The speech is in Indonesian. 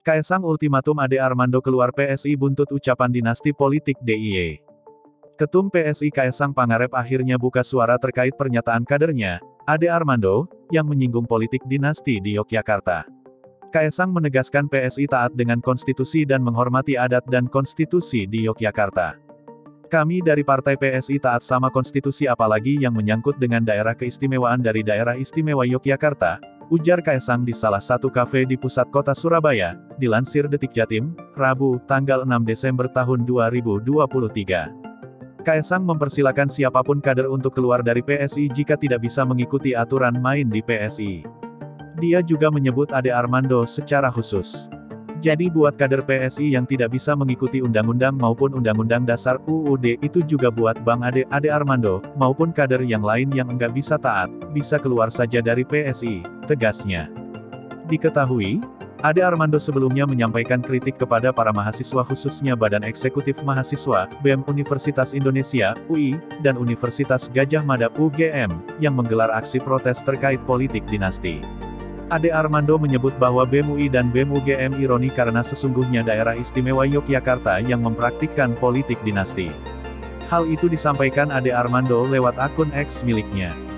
Kaisang ultimatum Ade Armando keluar PSI buntut ucapan dinasti politik DIY. Ketum PSI Kaisang Pangarep akhirnya buka suara terkait pernyataan kadernya, Ade Armando, yang menyinggung politik dinasti di Yogyakarta. Kaisang menegaskan PSI taat dengan konstitusi dan menghormati adat dan konstitusi di Yogyakarta. Kami dari Partai PSI taat sama konstitusi apalagi yang menyangkut dengan daerah keistimewaan dari daerah istimewa Yogyakarta, ujar Kaisang di salah satu kafe di pusat kota Surabaya, dilansir Detik Jatim, Rabu, tanggal 6 Desember tahun 2023. Kaisang mempersilakan siapa pun kader untuk keluar dari PSI jika tidak bisa mengikuti aturan main di PSI. Dia juga menyebut Ade Armando secara khusus. Jadi buat kader PSI yang tidak bisa mengikuti undang-undang maupun undang-undang dasar UUD itu juga buat Bang Ade Ade Armando, maupun kader yang lain yang enggak bisa taat, bisa keluar saja dari PSI, tegasnya. Diketahui, Ade Armando sebelumnya menyampaikan kritik kepada para mahasiswa khususnya Badan Eksekutif Mahasiswa, BEM Universitas Indonesia, UI, dan Universitas Gajah Mada UGM, yang menggelar aksi protes terkait politik dinasti. Ade Armando menyebut bahwa BEM UI dan BEM UGM ironi karena sesungguhnya daerah istimewa Yogyakarta yang mempraktikkan politik dinasti. Hal itu disampaikan Ade Armando lewat akun X miliknya.